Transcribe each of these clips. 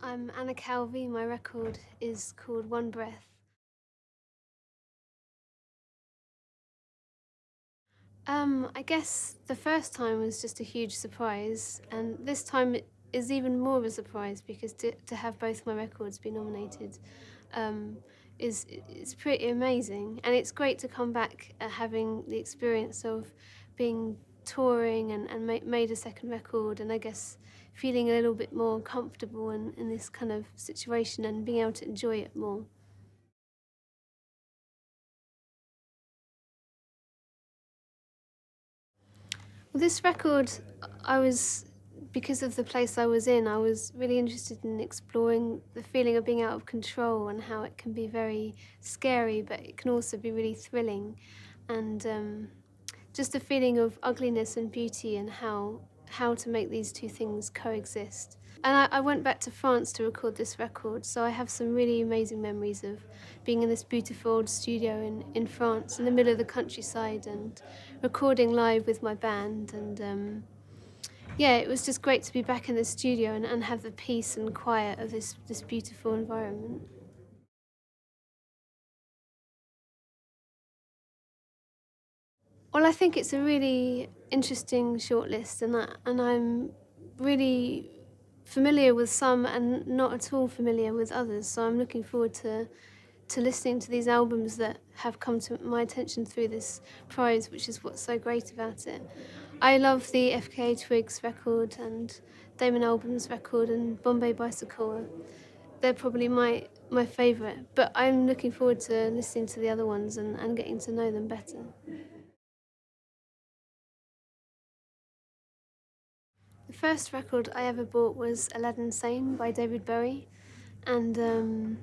I'm Anna Calvi. My record is called One Breath. Um, I guess the first time was just a huge surprise, and this time it is even more of a surprise because to, to have both my records be nominated um, is it's pretty amazing, and it's great to come back uh, having the experience of being touring and, and ma made a second record, and I guess feeling a little bit more comfortable in, in this kind of situation and being able to enjoy it more. Well, this record, I was, because of the place I was in, I was really interested in exploring the feeling of being out of control and how it can be very scary, but it can also be really thrilling. And um, just a feeling of ugliness and beauty and how how to make these two things coexist. And I, I, went back to France to record this record, so I have some really amazing memories of being in this beautiful old studio in, in France, in the middle of the countryside, and recording live with my band. And um, yeah, it was just great to be back in the studio and, and have the peace and quiet of this, this beautiful environment. Well, I think it's a really interesting shortlist, and I, and I'm really familiar with some and not at all familiar with others. So I'm looking forward to to listening to these albums that have come to my attention through this prize, which is what's so great about it. I love the FKA Twigs record and Damon Albarn's record and Bombay Bicycle. They're probably my my favourite, but I'm looking forward to listening to the other ones and, and getting to know them better. First record I ever bought was Aladdin Sane by David Bowie, and um,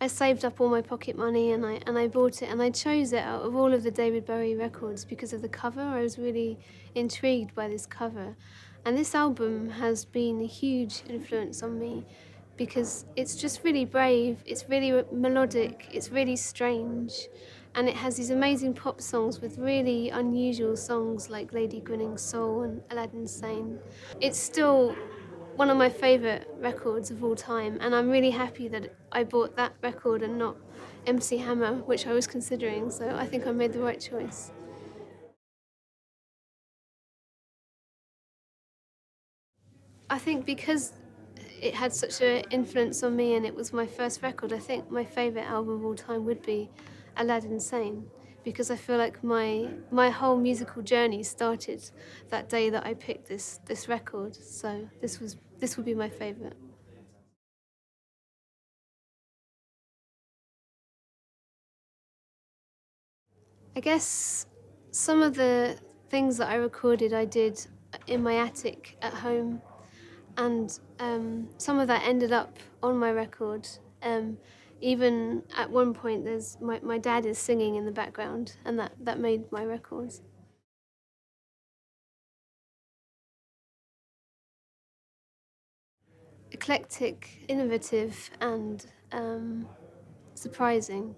I saved up all my pocket money and I and I bought it and I chose it out of all of the David Bowie records because of the cover. I was really intrigued by this cover, and this album has been a huge influence on me because it's just really brave. It's really melodic. It's really strange, and it has these amazing pop songs with really unusual songs like Lady Grinning Soul and Aladdin Sane. It's still one of my favourite records of all time, and I'm really happy that I bought that record and not MC Hammer, which I was considering, so I think I made the right choice. I think because it had such an influence on me and it was my first record, I think my favourite album of all time would be Aladdin Sane because I feel like my my whole musical journey started that day that I picked this this record. So this was this would be my favorite. I guess some of the things that I recorded I did in my attic at home and um, some of that ended up on my record. Um, even at one point, there's my, my dad is singing in the background, and that, that made my records. Eclectic, innovative, and um, surprising.